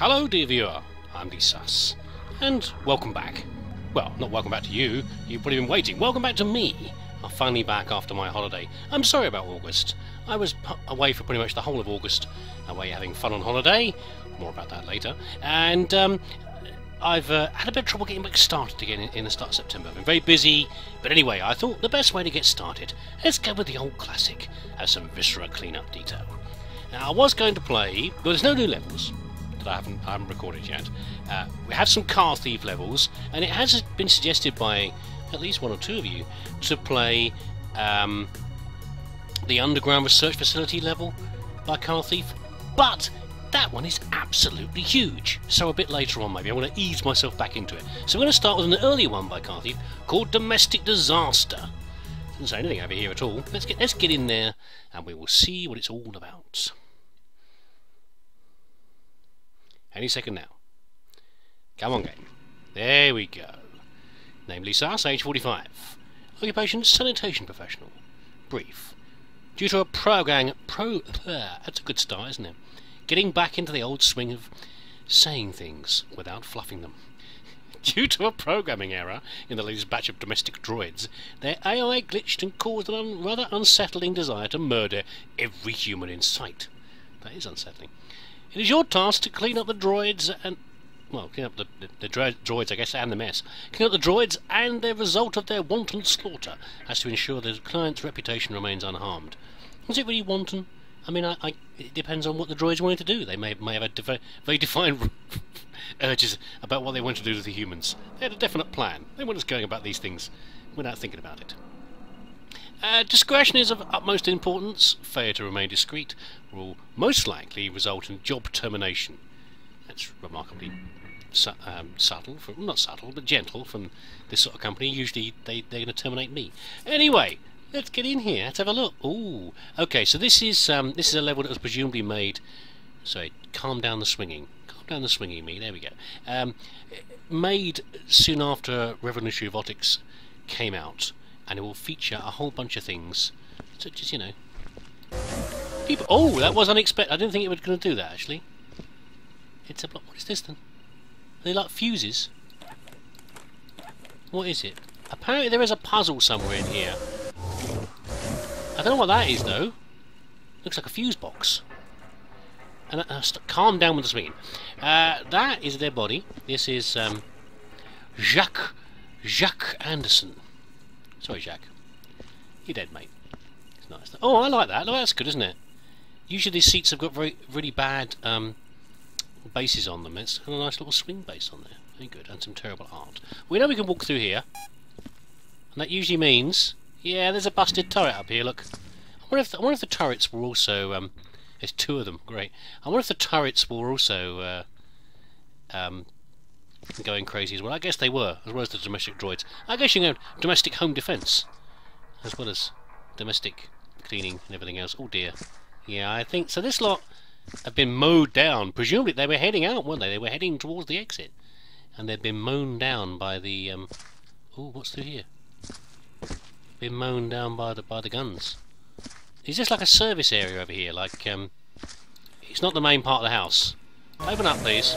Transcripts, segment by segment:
Hello, dear viewer. I'm Sus, and welcome back. Well, not welcome back to you. You've probably been waiting. Welcome back to me. I'm finally back after my holiday. I'm sorry about August. I was away for pretty much the whole of August, away having fun on holiday. More about that later. And um, I've uh, had a bit of trouble getting back started again in, the start of September. I've been very busy, but anyway, I thought the best way to get started, let's go with the old classic, have some Viscera cleanup detail. Now, I was going to play, but there's no new levels that I haven't, I haven't recorded yet. Uh, we have some CarThief levels, and it has been suggested by at least one or two of you to play um, the underground research facility level by CarThief, but that one is absolutely huge. So a bit later on, maybe I want to ease myself back into it. So we're going to start with an earlier one by CarThief called Domestic Disaster. Doesn't say anything over here at all. Let's get let's get in there, and we will see what it's all about. Any second now. Come on, game. There we go. Name Lisa, age 45. Occupation, sanitation professional. Brief. Due to a program... Pro... Uh, that's a good start, isn't it? Getting back into the old swing of saying things without fluffing them. Due to a programming error in the latest batch of domestic droids, their AI glitched and caused an un rather unsettling desire to murder every human in sight. That is unsettling. It is your task to clean up the droids and well, clean up the, the, the droids, I guess, and the mess. Clean up the droids and the result of their wanton slaughter, as to ensure the client's reputation remains unharmed. Was it really wanton? I mean, I, I, it depends on what the droids wanted to do. They may, may have a very defined urges about what they wanted to do to the humans. They had a definite plan. They weren't just going about these things without thinking about it. Uh, discretion is of utmost importance. Failure to remain discreet will most likely result in job termination. That's remarkably su um, subtle, from, not subtle, but gentle from this sort of company. Usually they, they're going to terminate me. Anyway, let's get in here. Let's have a look. Ooh, okay. So this is um, this is a level that was presumably made. Sorry, calm down the swinging. Calm down the swinging, me. There we go. Um, made soon after Revolutionary Robotics came out and it will feature a whole bunch of things, such as, you know, people. Oh, that was unexpected. I didn't think it was going to do that, actually. It's a. block. What is this then? Are they like fuses? What is it? Apparently there is a puzzle somewhere in here. I don't know what that is, though. Looks like a fuse box. And uh, calm down with the swinging. Uh, that is their body. This is um, Jacques Jacques Anderson. Sorry, Jack. You're dead, mate. It's nice. Oh, I like that. Oh, that's good, isn't it? Usually these seats have got very, really bad um, bases on them. It's got a nice little swing base on there. Very good. And some terrible art. We know we can walk through here. And that usually means... Yeah, there's a busted turret up here, look. I wonder if the, I wonder if the turrets were also... Um, there's two of them. Great. I wonder if the turrets were also... Uh, um, going crazy as well. I guess they were, as well as the domestic droids. I guess you know domestic home defence, as well as domestic cleaning and everything else. Oh dear. Yeah, I think so. This lot have been mowed down. Presumably they were heading out, weren't they? They were heading towards the exit, and they've been mown down by the. Um... Oh, what's through here? Been mown down by the by the guns. Is this like a service area over here? Like, um, it's not the main part of the house. Open up, please.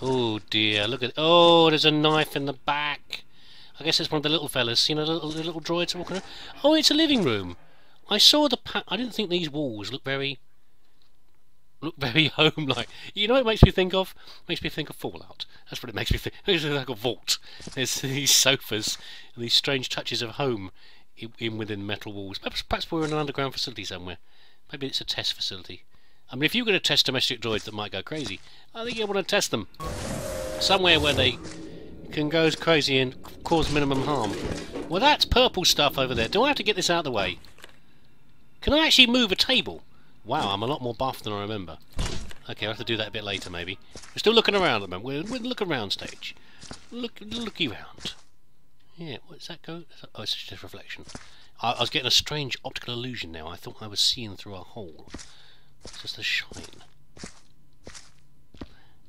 Oh dear, look at... Oh, there's a knife in the back. I guess it's one of the little fellas. You know, the little, the little droids walking around. Oh, it's a living room. I saw the... I didn't think these walls look very... Look very home-like. You know what it makes me think of? Makes me think of Fallout. That's what it makes me think. It makes me like a vault. There's these sofas and these strange touches of home in, in within metal walls. Perhaps, perhaps we're in an underground facility somewhere. Maybe it's a test facility. I mean, if you're going to test domestic droids that might go crazy, I think you want to test them somewhere where they can go crazy and cause minimum harm. Well, that's purple stuff over there. Do I have to get this out of the way? Can I actually move a table? Wow, I'm a lot more buff than I remember. Okay, I'll have to do that a bit later, maybe. We're still looking around at the moment. We're, we're looking around stage. Look, looky round. Yeah, what's that go? Oh, it's just a reflection. I, I was getting a strange optical illusion now. I thought I was seeing through a hole. It's just a shine.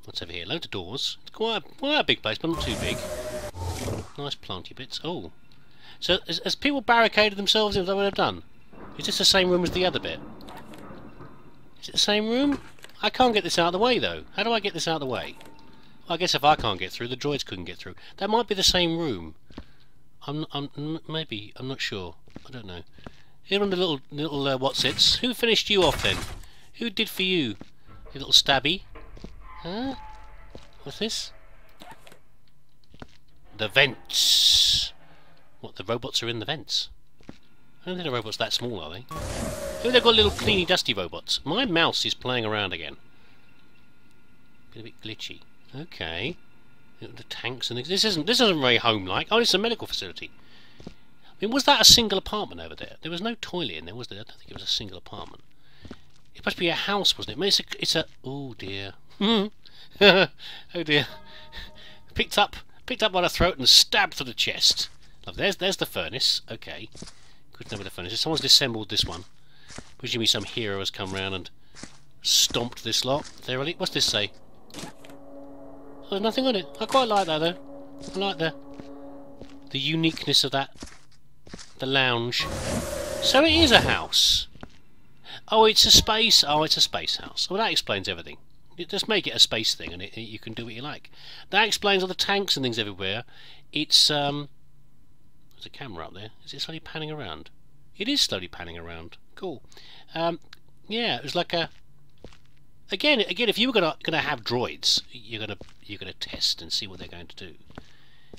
What's over here? Loads of doors. It's quite a, quite a big place, but not too big. Nice planty bits. Oh. So, has, has people barricaded themselves in? Is that what they've done? Is this the same room as the other bit? Is it the same room? I can't get this out of the way, though. How do I get this out of the way? I guess if I can't get through, the droids couldn't get through. That might be the same room. I'm, I'm maybe. I'm not sure. I don't know. Here on the little little uh, what's its. Who finished you off then? Who did for you? You little stabby. Huh? What's this? The vents. What? The robots are in the vents. I don't think the robots that small, are they? Oh, they've got little cleany, dusty robots. My mouse is playing around again. Been a bit glitchy. Okay. The tanks and this isn't this isn't very home-like. Oh, it's a medical facility. I mean, was that a single apartment over there? There was no toilet in there, was there? I don't think it was a single apartment. It must be a house, wasn't it? It's a, it's a. Oh dear. oh dear. Picked up, picked up by the throat and stabbed through the chest. There's there's the furnace. Okay. Good number the furnace. Someone's disassembled this one. Presumably some hero has come round and stomped this lot. Thoroughly. What's this say? Oh, there's nothing on it. I quite like that though. I like the the uniqueness of that. The lounge. So it is a house. Oh, it's a space. Oh, it's a space house. Well, that explains everything. Just make it a space thing, and it, you can do what you like. That explains all the tanks and things everywhere. It's um. There's a camera up there. Is it slowly panning around? It is slowly panning around. Cool. Um, yeah, it was like a. Again, again, if you were gonna gonna have droids, you're gonna you're gonna test and see what they're going to do.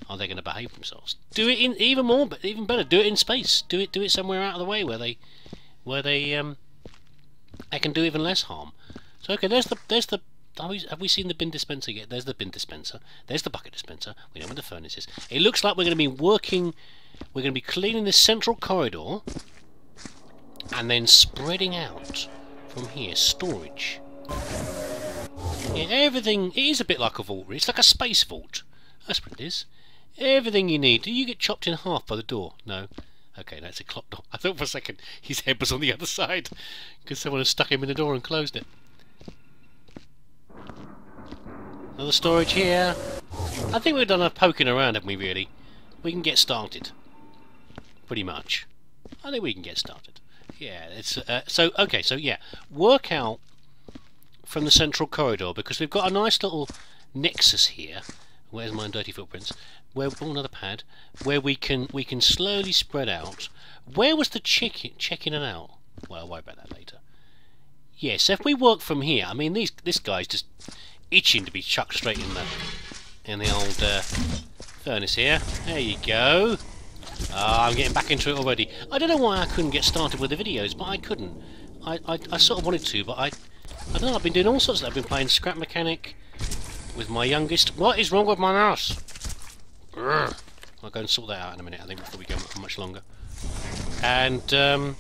Are they going to behave themselves? Do it in even more, but even better. Do it in space. Do it do it somewhere out of the way where they where they um they can do even less harm. So okay, there's the there's the have we seen the bin dispenser yet? There's the bin dispenser. There's the bucket dispenser. We know where the furnace is. It looks like we're going to be working. We're going to be cleaning this central corridor and then spreading out from here. Storage. Yeah, everything. It is a bit like a vault. It's like a space vault. That's what it is. Everything you need. Do you get chopped in half by the door? No. Okay, that's a clock door. I thought for a second his head was on the other side because someone had stuck him in the door and closed it. Another storage here. I think we've done enough poking around, haven't we, really? We can get started. Pretty much. I think we can get started. Yeah, it's uh, so okay. So yeah, work out from the central corridor because we've got a nice little nexus here. Where's my dirty footprints? Where oh, another pad where we can we can slowly spread out. Where was the check check in and out? Well, I'll worry about that later. Yes, if we work from here, I mean these this guy's just itching to be chucked straight in the in the old uh, furnace here. There you go. Oh, I'm getting back into it already. I don't know why I couldn't get started with the videos, but I couldn't. I, I, I sort of wanted to, but I, I don't know, I've been doing all sorts of I've been playing Scrap Mechanic with my youngest. What is wrong with my mouse? I'll go and sort that out in a minute, I think, before we go much longer. And, um,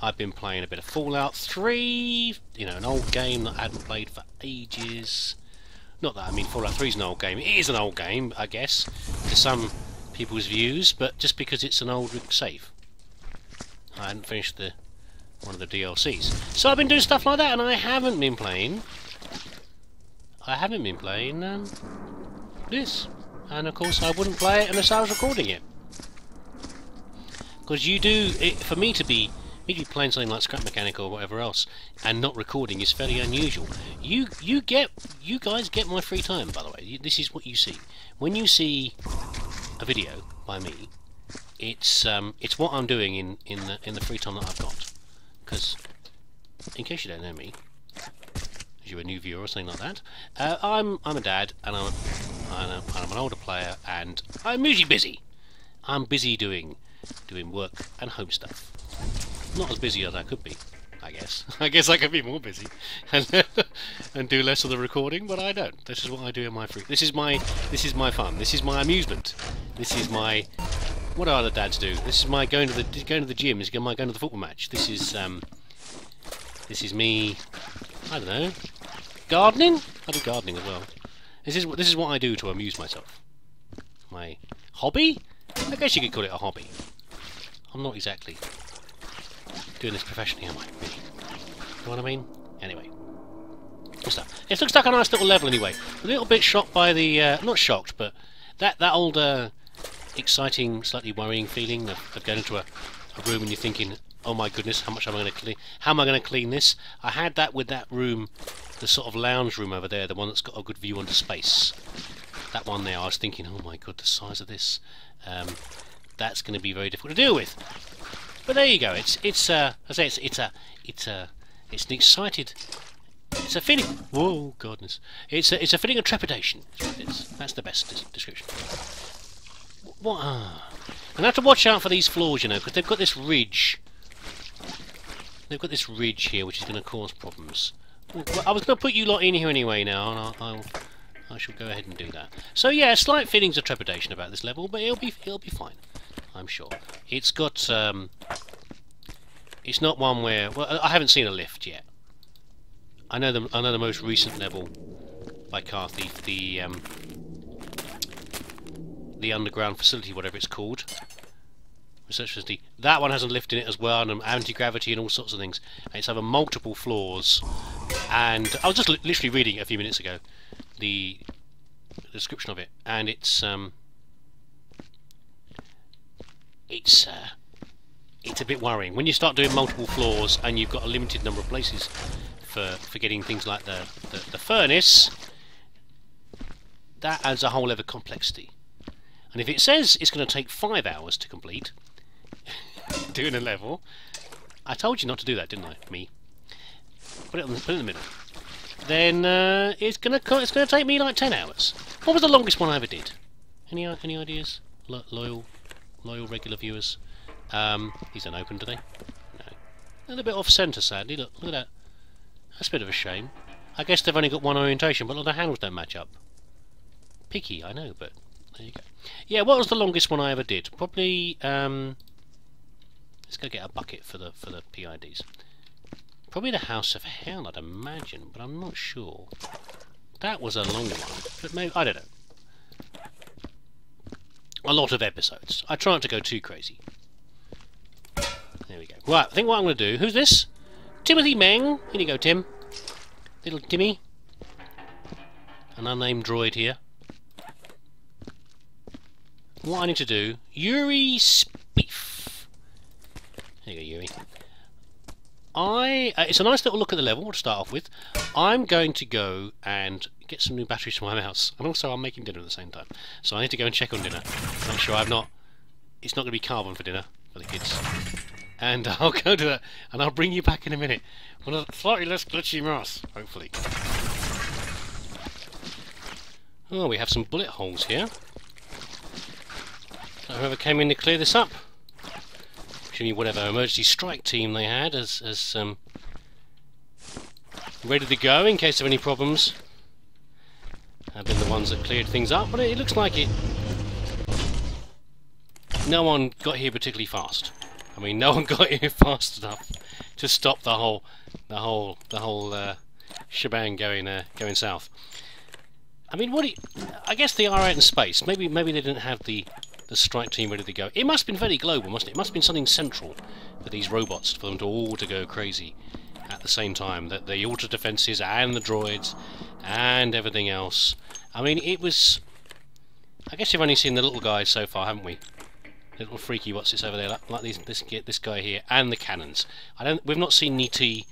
I've been playing a bit of Fallout 3, you know, an old game that I hadn't played for ages. Not that, I mean, Fallout 3 is an old game. It is an old game, I guess, to some people's views, but just because it's an old save. I hadn't finished the one of the DLCs. So I've been doing stuff like that, and I haven't been playing... I haven't been playing um, this. And of course I wouldn't play it unless I was recording it. Because you do... It, for me to be me to be playing something like Scrap Mechanic or whatever else and not recording is fairly unusual. You you get you guys get my free time by the way. This is what you see when you see a video by me, it's um, it's what I'm doing in in the in the free time that I've got. Because, in case you don't know me, as you're a new viewer or something like that, uh, I'm I'm a dad and I'm I'm, an older player and I'm usually busy. I'm busy doing doing work and home stuff. Not as busy as I could be. I guess. I guess I could be more busy and and do less of the recording, but I don't. This is what I do in my free. This is my this is my fun. This is my amusement. This is my what do other dads do? This is my going to the going to the gym. This is my going to the football match. This is um this is me. I don't know. Gardening? I do gardening as well. This is this is what I do to amuse myself. My hobby? I guess you could call it a hobby. I'm not exactly doing this professionally, am I? Really? You know what I mean? Anyway. Good stuff. It looks like a nice little level anyway. A little bit shocked by the... Uh, not shocked, but that, that old uh, exciting, slightly worrying feeling of, of going into a, a room and you're thinking, Oh my goodness, how much am I going to clean? How am I going to clean this? I had that with that room, the sort of lounge room over there, the one that's got a good view onto space. That one there, I was thinking, oh my god, the size of this. Um, that's going to be very difficult to deal with. But there you go. It's it's uh, I say it's it's a it's a it's an excited. It's a feeling. Whoa, goodness! It's a, it's a feeling of trepidation. That's the best description. What? Ah. And I have to watch out for these floors, you know, because they've got this ridge. They've got this ridge here, which is going to cause problems. I was going to put you lot in here anyway now, and I'll, I'll I shall go ahead and do that. So yeah, slight feelings of trepidation about this level, but it'll be it'll be fine. I'm sure. It's got um, it's not one where well I haven't seen a lift yet. I know the I know the most recent level by CarThief, the um, the underground facility, whatever it's called. Research facility. That one has a lift in it as well, and anti-gravity and all sorts of things. And it's over multiple floors. And I was just li literally reading a few minutes ago, the description of it, and it's um, it's uh, it's a bit worrying when you start doing multiple floors and you've got a limited number of places for for getting things like the the, the furnace. That adds a whole other complexity. And if it says it's going to take five hours to complete, doing a level. I told you not to do that, didn't I? Me. Put it, on, put it in the middle. Then uh, it's gonna it's gonna take me like ten hours. What was the longest one I ever did? Any any ideas? Lo loyal loyal regular viewers. Um, these aren't open, do they? No. A little bit off centre, sadly. Look, look at that. That's a bit of a shame. I guess they've only got one orientation, but the handles don't match up. Picky, I know, but there you go. Yeah, what was the longest one I ever did? Probably um, Let's go get a bucket for the for the PIDs. Probably the House of Hell, I'd imagine, but I'm not sure. That was a long one, but maybe I don't know. A lot of episodes. I try not to go too crazy. There we go. Right, I think what I'm going to do. Who's this? Timothy Meng. Here you go, Tim. Little Timmy. An unnamed droid here. What I need to do. Yuri Spief. There you go, Yuri. I, uh, it's a nice little look at the level to start off with. I'm going to go and get some new batteries for my mouse, and also I'm making dinner at the same time. So I need to go and check on dinner. Make sure I've not. It's not going to be carbon for dinner for the kids. And I'll go to that, and I'll bring you back in a minute with a slightly less glitchy mouse, hopefully. Oh, we have some bullet holes here. Whoever came in to clear this up whatever emergency strike team they had as, as um, ready to go in case of any problems. Have been the ones that cleared things up, but it, it looks like it. No one got here particularly fast. I mean, no one got here fast enough to stop the whole, the whole, the whole uh, shebang going uh, going south. I mean, what? You, I guess they are out in space. Maybe, maybe they didn't have the the strike team ready to go. It must have been very global, mustn't it? It must have been something central for these robots, for them to all to go crazy at the same time. That the auto defences and the droids and everything else. I mean, it was... I guess you've only seen the little guys so far, haven't we? Little freaky what's this over there, like, like these, this this guy here, and the cannons. I don't. We've not seen the T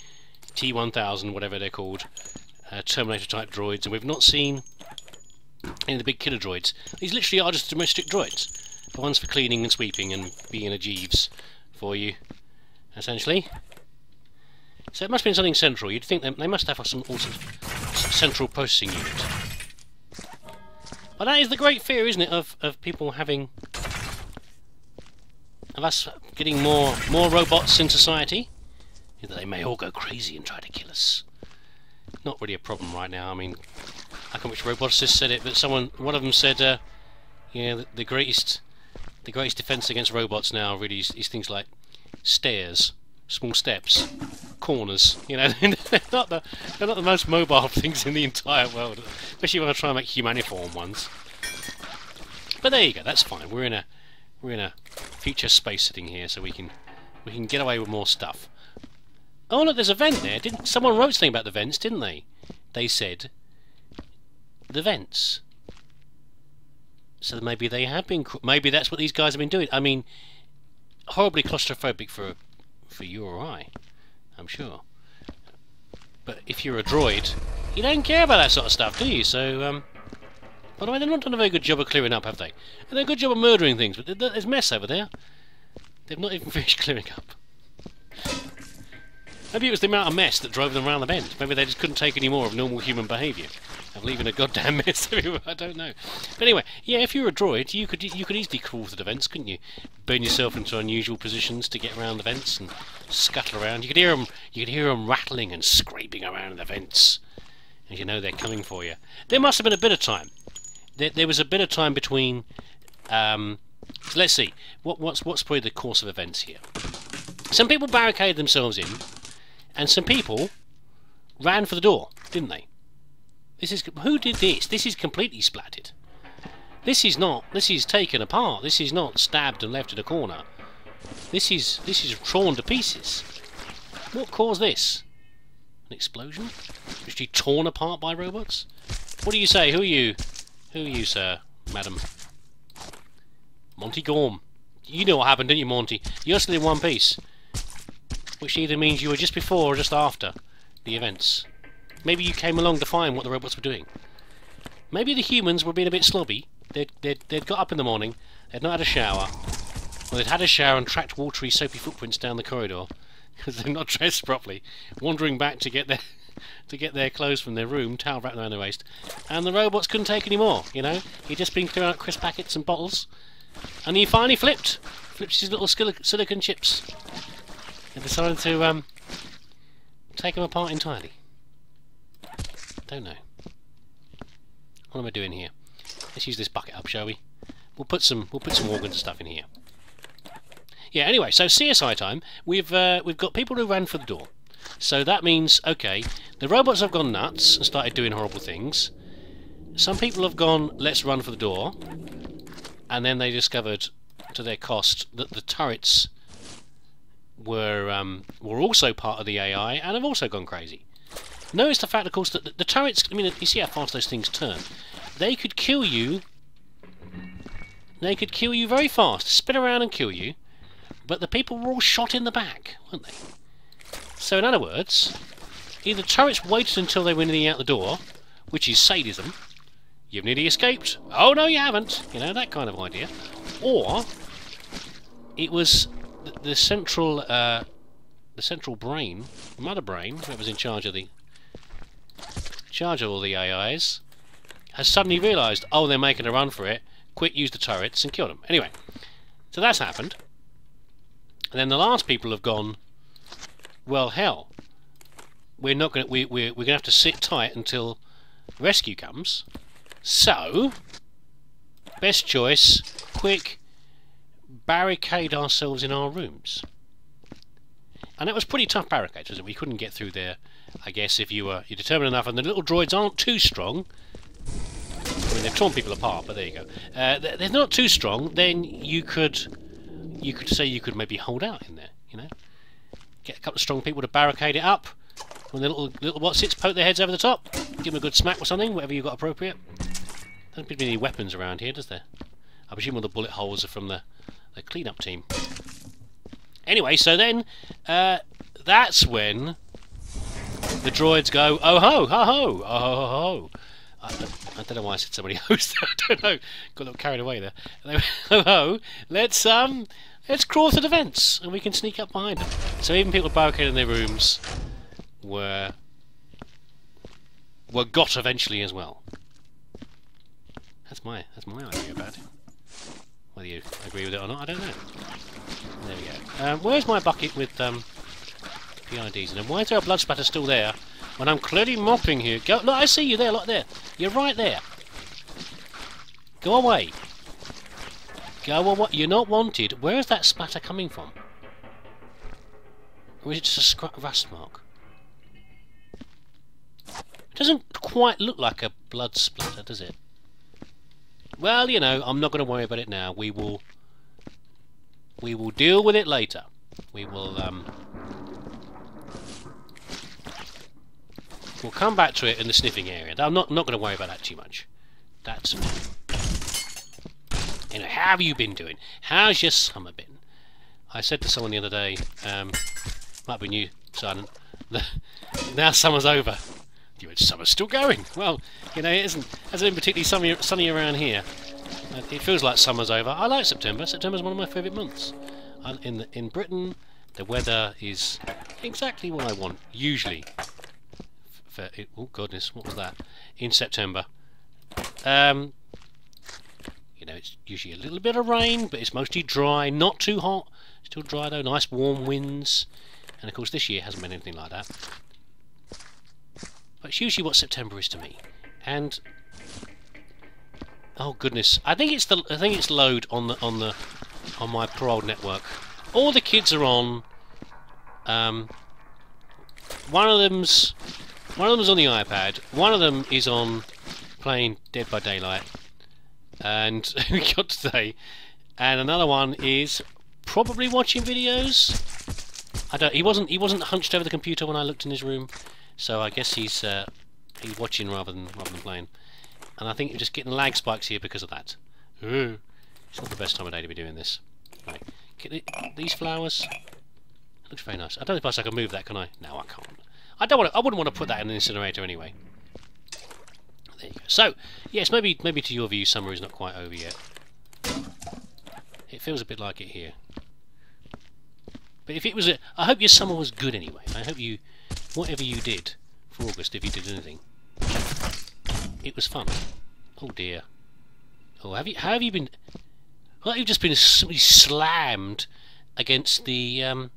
T1000, whatever they're called, uh, Terminator type droids, and we've not seen of the big killer droids. These literally are just domestic droids. The ones for cleaning and sweeping and being a Jeeves for you, essentially. So it must have been something central. You'd think they, they must have some also central processing unit. But that is the great fear, isn't it, of, of people having... of us getting more more robots in society, that they may all go crazy and try to kill us. Not really a problem right now. I mean, I can't which robotist said it, but someone, one of them said, uh, yeah, the, the greatest the greatest defence against robots now really is, is, things like stairs, small steps, corners. You know, they're not the they're not the most mobile things in the entire world, especially when I try and make humaniform ones. But there you go. That's fine. We're in a we're in a future space setting here, so we can we can get away with more stuff. Oh look, there's a vent there. Didn't someone wrote something about the vents? Didn't they? They said the vents. So maybe they have been. Maybe that's what these guys have been doing. I mean, horribly claustrophobic for for you or I, I'm sure. But if you're a droid, you don't care about that sort of stuff, do you? So, um, by the way, they've not done a very good job of clearing up, have they? They've done a good job of murdering things, but there's mess over there. They've not even finished clearing up. Maybe it was the amount of mess that drove them around the bend. Maybe they just couldn't take any more of normal human behaviour. Of leaving a goddamn mess everywhere, I don't know. But anyway, yeah, if you were a droid, you could you could easily crawl through the vents, couldn't you? Burn yourself into unusual positions to get around the vents and scuttle around. You could hear them, you could hear them rattling and scraping around the vents, and you know they're coming for you. There must have been a bit of time. There, there was a bit of time between. Um, let's see. What, what's what's probably the course of events here? Some people barricaded themselves in and some people ran for the door, didn't they? This is who did this? This is completely splattered. This is not. This is taken apart. This is not stabbed and left in a corner. This is this is torn to pieces. What caused this? An explosion? She torn apart by robots? What do you say? Who are you? Who are you, sir, madam? Monty Gorm. You know what happened, didn't you, Monty? You're still in one piece which either means you were just before or just after the events. Maybe you came along to find what the robots were doing. Maybe the humans were being a bit slobby. They'd, they'd, they'd got up in the morning, they'd not had a shower, or they'd had a shower and tracked watery, soapy footprints down the corridor because they're not dressed properly, wandering back to get their to get their clothes from their room, towel wrapped around their waist, and the robots couldn't take any more. You know, he'd just been clearing out crisp packets and bottles, and he finally flipped, flipped his little silicon chips they decided to um, take them apart entirely. Don't know. What am I doing here? Let's use this bucket up, shall we? We'll put some we'll put some organs and stuff in here. Yeah. Anyway, so CSI time. We've uh, we've got people who ran for the door. So that means okay, the robots have gone nuts and started doing horrible things. Some people have gone, let's run for the door, and then they discovered, to their cost, that the turrets were um, were also part of the AI and have also gone crazy. Notice the fact, of course, that the, the turrets. I mean, you see how fast those things turn. They could kill you. They could kill you very fast, spin around and kill you. But the people were all shot in the back, weren't they? So, in other words, either turrets waited until they were nearly out the door, which is sadism. You've nearly escaped. Oh no, you haven't. You know that kind of idea. Or it was the, the central uh, the central brain, mother brain, that was in charge of the charge of all the AIs, has suddenly realised, oh, they're making a run for it. Quick, use the turrets and kill them. Anyway, so that's happened. And then the last people have gone. Well, hell, we're not going. We we're we're going to have to sit tight until rescue comes. So, best choice, quick, barricade ourselves in our rooms. And that was pretty tough barricades, wasn't it? We couldn't get through there, I guess, if you were you're determined enough. And the little droids aren't too strong. I mean, they've torn people apart, but there you go. Uh, they're not too strong. Then you could, you could say you could maybe hold out in there. You know, get a couple of strong people to barricade it up. When the little little what sits poke their heads over the top, give them a good smack or something, whatever you've got appropriate. Doesn't seem be any weapons around here, does there? I presume all the bullet holes are from the the cleanup team. Anyway, so then uh, that's when the droids go, oh ho, ho ho, oh ho ho. I, I don't know why I said somebody host. I don't know. Got a little carried away there. oh ho, let's um, let's crawl to the vents and we can sneak up behind them. So even people barricaded in their rooms were were got eventually as well. That's my that's my idea about it. Whether you agree with it or not, I don't know. There we go. Um, where's my bucket with um, PIDs in them? Why is there a blood spatter still there when I'm clearly mopping here? Go, look, I see you there, look there. You're right there. Go away. Go away. You're not wanted. Where is that spatter coming from? Or is it just a rust mark? It doesn't quite look like a blood splatter, does it? Well, you know, I'm not going to worry about it now. We will we will deal with it later. We will um we'll come back to it in the sniffing area. I'm not not going to worry about that too much. That's you know, how have you been doing? How's your summer been? I said to someone the other day, um, might be new, Silent, now summer's over. Summer's still going. Well, you know, it isn't, hasn't been particularly sunny, sunny around here. It feels like summer's over. I like September. September's one of my favourite months. In in Britain, the weather is exactly what I want. Usually, for, oh goodness, what was that? In September, um, you know, it's usually a little bit of rain, but it's mostly dry, not too hot. Still dry though, nice warm winds. And of course, this year hasn't been anything like that. It's usually what September is to me. And oh goodness, I think it's the I think it's load on the on the on my parole network. All the kids are on. Um, one of them's one of them's on the iPad. One of them is on playing Dead by Daylight, and we got today. And another one is probably watching videos. I don't. He wasn't. He wasn't hunched over the computer when I looked in his room, so I guess he's uh, he's watching rather than rather than playing. And I think you're just getting lag spikes here because of that. Ooh, it's not the best time of day to be doing this. Right, get these flowers. Looks very nice. I don't suppose I can move that, can I? No, I can't. I don't want. To, I wouldn't want to put that in an incinerator anyway. There you go. So, yes, maybe maybe to your view, summer is not quite over yet. It feels a bit like it here. But if it was a, I hope your summer was good anyway. I hope you, whatever you did for August, if you did anything, it was fun. Oh dear. Oh, have you? How have you been? Well, you've just been slammed against the um,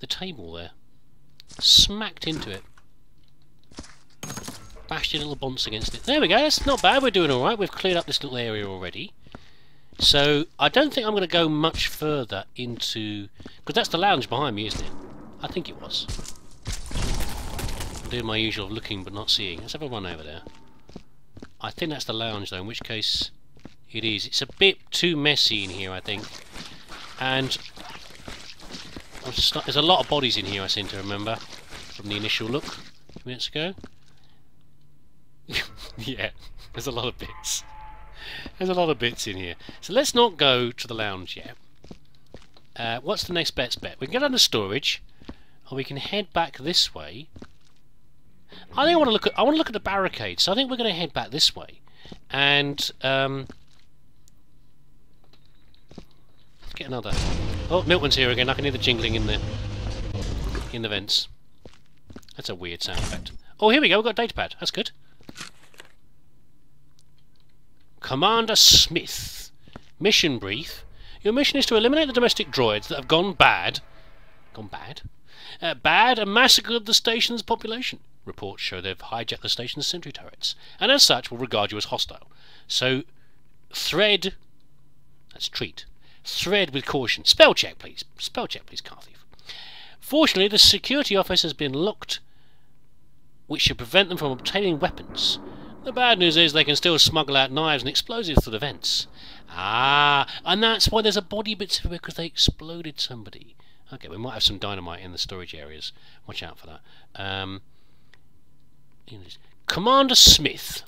the table there, smacked into it, bashed your little bonce against it. There we go. That's not bad. We're doing all right. We've cleared up this little area already. So I don't think I'm going to go much further into because that's the lounge behind me, isn't it? I think it was. I'm doing my usual looking but not seeing. Let's have a run over there. I think that's the lounge though, in which case it is. It's a bit too messy in here, I think. And there's a lot of bodies in here, I seem to remember, from the initial look a few minutes ago. yeah, there's a lot of bits. There's a lot of bits in here. So let's not go to the lounge yet. Uh, what's the next best bet? We can get under storage, or we can head back this way. I think I want to look at. I want to look at the barricade. So I think we're going to head back this way, and um, let's get another. Oh, Milton's here again. I can hear the jingling in the in the vents. That's a weird sound effect. Oh, here we go. We've got a datapad. That's good. Commander Smith. Mission brief. Your mission is to eliminate the domestic droids that have gone bad. Gone bad? Uh, bad and massacred the station's population. Reports show they've hijacked the station's sentry turrets, and as such will regard you as hostile. So, thread. That's treat. Thread with caution. Spell check, please. Spell check, please, CarThief. Fortunately, the security office has been locked, which should prevent them from obtaining weapons. The bad news is they can still smuggle out knives and explosives through the vents. Ah, and that's why there's a body everywhere because they exploded somebody. Okay, we might have some dynamite in the storage areas. Watch out for that. Um. Commander Smith.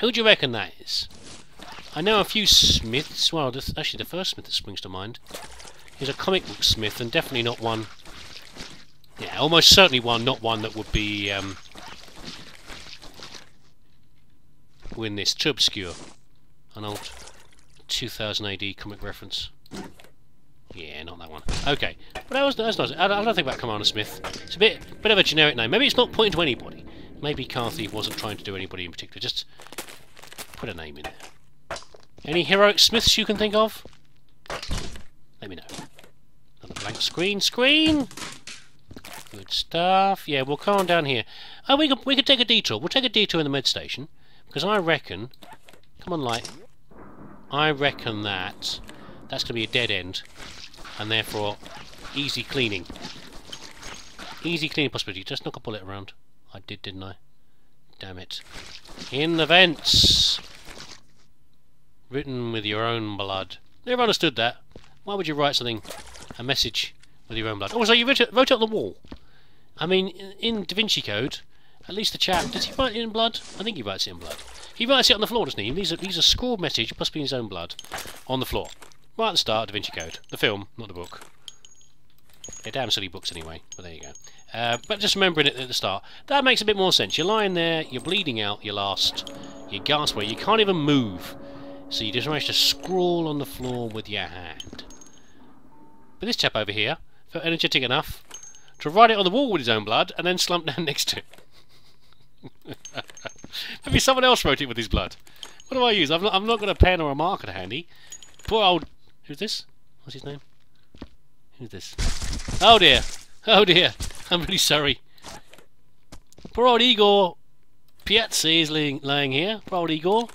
Who do you reckon that is? I know a few Smiths. Well, this, actually, the first Smith that springs to mind is a comic book Smith, and definitely not one. Yeah, almost certainly one, not one that would be um, win this. Too obscure. An old 2000 AD comic reference. Yeah, not that one. Okay, but that was, that was nice. I, don't- I don't think about Commander Smith. It's a bit, bit of a generic name. Maybe it's not pointing to anybody. Maybe CarThief wasn't trying to do anybody in particular. Just put a name in there. Any heroic Smiths you can think of? Let me know. Another blank screen. Screen. Good stuff. Yeah, we'll come on down here. Oh, we could we could take a detour. We'll take a detour in the med station because I reckon. Come on, light. I reckon that that's going to be a dead end, and therefore easy cleaning. Easy cleaning possibility. Just knock a bullet around. I did, didn't I? Damn it. In the vents. Written with your own blood. Never understood that. Why would you write something, a message, with your own blood? Oh, so you wrote it, wrote it on the wall. I mean, in, Da Vinci Code, at least the chap, does he write it in blood? I think he writes it in blood. He writes it on the floor, doesn't he? These are, these are scrawled message, must be in his own blood, on the floor. Right at the start, Da Vinci Code. The film, not the book. They're damn silly books anyway, but there you go. Uh, but just remembering it at the start, that makes a bit more sense. You're lying there, you're bleeding out, you're lost, you gasp away, you can't even move. So you just manage to scrawl on the floor with your hand. But this chap over here felt energetic enough to write it on the wall with his own blood and then slump down next to it. Maybe someone else wrote it with his blood. What do I use? I've not, I've not got a pen or a marker handy. Poor old... Who's this? What's his name? Who's this? Oh dear! Oh dear! I'm really sorry. Poor old Igor Piazzi is laying, here. Poor old Igor.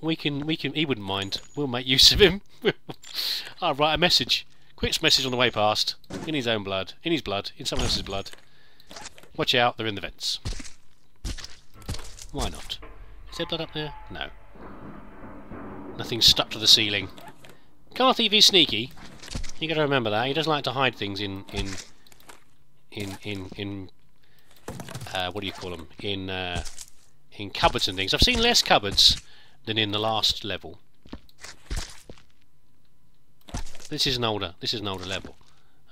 We can, we can, he wouldn't mind. We'll make use of him. Ah, I'll write a message. Quick message on the way past. In his own blood. In his blood. In someone else's blood. Watch out, they're in the vents. Why not? Is there blood up there? No. Nothing stuck to the ceiling. CarThief is sneaky. You got to remember that. He does like to hide things in in in in in uh, what do you call them? In uh, in cupboards and things. I've seen less cupboards than in the last level. This is an older. This is an older level,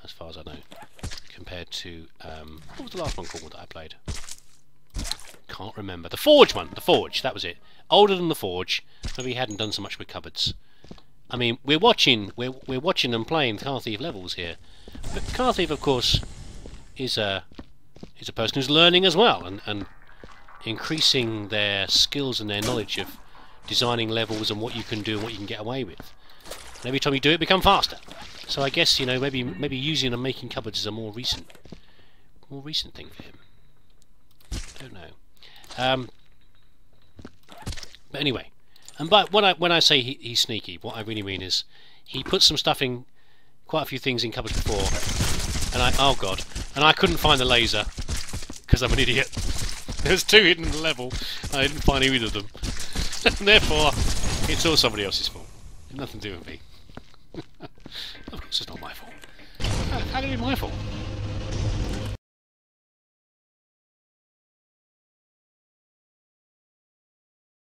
as far as I know, compared to um, what was the last one called that I played? Can't remember. The Forge one. The Forge. That was it. Older than the Forge. Maybe he hadn't done so much with cupboards. I mean, we're watching we're we're watching them playing CarThief levels here, but CarThief, of course, is a is a person who's learning as well and and increasing their skills and their knowledge of designing levels and what you can do and what you can get away with. And every time you do it, become faster. So I guess you know maybe maybe using and making cupboards is a more recent more recent thing for him. Don't know. Um, but anyway, and but when I when I say he, he's sneaky, what I really mean is he put some stuff in, quite a few things in cupboards before, and I oh god, and I couldn't find the laser because I'm an idiot. There's two hidden in the level. I didn't find either of them, and therefore it's all somebody else's fault. Nothing to do with me. of course, it's not my fault. How, how can it be my fault?